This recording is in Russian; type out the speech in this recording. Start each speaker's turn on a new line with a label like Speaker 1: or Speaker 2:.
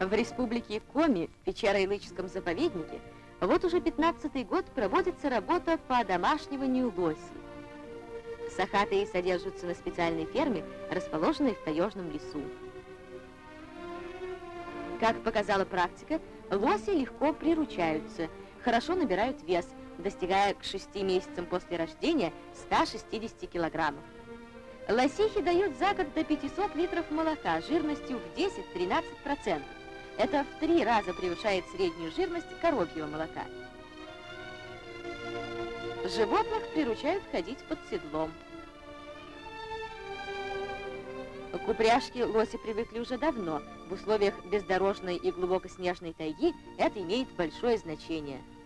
Speaker 1: В республике Коми, в Печеро-Илычском заповеднике, вот уже 15-й год проводится работа по домашниванию лоси. Сахатые содержатся на специальной ферме, расположенной в таежном лесу. Как показала практика, лоси легко приручаются, хорошо набирают вес, достигая к 6 месяцам после рождения 160 килограммов. Лосихи дают за год до 500 литров молока жирностью в 10-13%. Это в три раза превышает среднюю жирность коровьего молока. Животных приручают ходить под седлом. К упряжке лоси привыкли уже давно. В условиях бездорожной и глубокоснежной тайги это имеет большое значение –